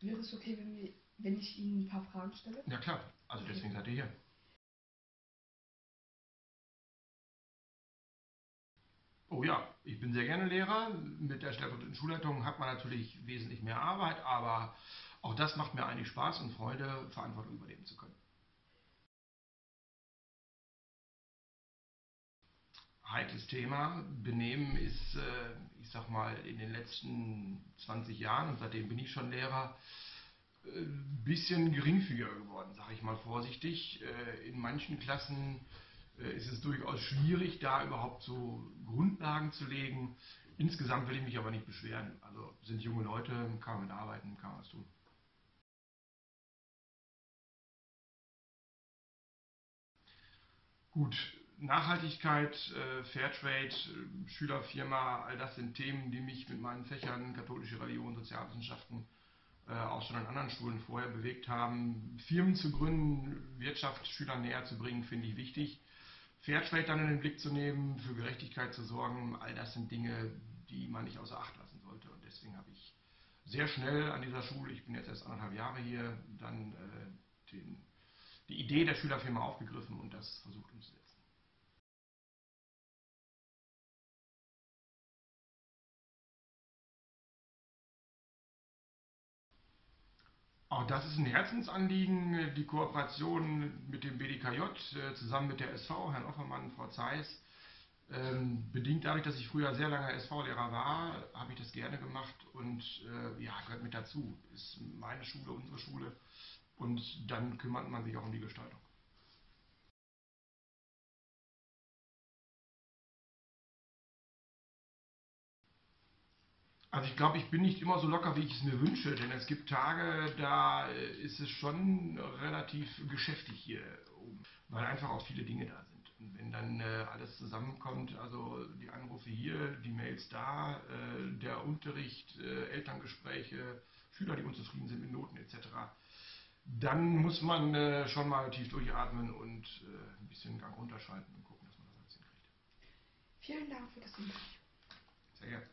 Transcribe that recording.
Wäre es okay, wenn, wir, wenn ich Ihnen ein paar Fragen stelle? Ja klar, also Okay. deswegen seid ihr hier. Oh ja, ich bin sehr gerne Lehrer. Mit der stellvertretenden Schulleitung hat man natürlich wesentlich mehr Arbeit, aber auch das macht mir eigentlich Spaß und Freude, Verantwortung übernehmen zu können. Heikles Thema. Benehmen ist, äh, ich sag mal, in den letzten 20 Jahren, und seitdem bin ich schon Lehrer, ein bisschen geringfügiger geworden, sage ich mal vorsichtig. Äh, In manchen Klassen äh, ist es durchaus schwierig, da überhaupt so Grundlagen zu legen. Insgesamt will ich mich aber nicht beschweren. Also sind junge Leute, kann man mitarbeiten, kann man was tun. Gut, Nachhaltigkeit, äh, Fairtrade, äh, Schülerfirma, all das sind Themen, die mich mit meinen Fächern katholische Religion, Sozialwissenschaften äh, auch schon an anderen Schulen vorher bewegt haben. Firmen zu gründen, Wirtschaft Schülern näher zu bringen, finde ich wichtig. Fairtrade dann in den Blick zu nehmen, für Gerechtigkeit zu sorgen, all das sind Dinge, die man nicht außer Acht lassen sollte. Und deswegen habe ich sehr schnell an dieser Schule, ich bin jetzt erst anderthalb Jahre hier, dann äh, den, die Idee der Schülerfirma aufgegriffen und das versucht umzusetzen. Auch das ist ein Herzensanliegen, die Kooperation mit dem BDKJ äh, zusammen mit der SV, Herrn Offermann, Frau Zeiss. Ähm, bedingt dadurch, dass ich früher sehr lange SV-Lehrer war, habe ich das gerne gemacht und äh, ja, gehört mit dazu. Ist meine Schule, unsere Schule und dann kümmert man sich auch um die Gestaltung. Also ich glaube, ich bin nicht immer so locker, wie ich es mir wünsche, denn es gibt Tage, da äh, ist es schon relativ geschäftig hier oben, weil einfach auch viele Dinge da sind. Und wenn dann äh, alles zusammenkommt, also die Anrufe hier, die Mails da, äh, der Unterricht, äh, Elterngespräche, Schüler, die unzufrieden sind mit Noten etc., dann muss man äh, schon mal tief durchatmen und äh, ein bisschen Gang runterschalten und gucken, dass man das alles hinkriegt. Vielen Dank für das Interview. Sehr gerne.